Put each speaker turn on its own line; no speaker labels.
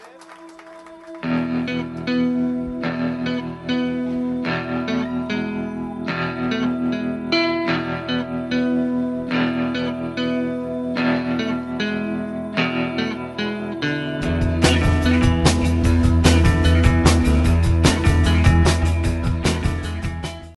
Amen.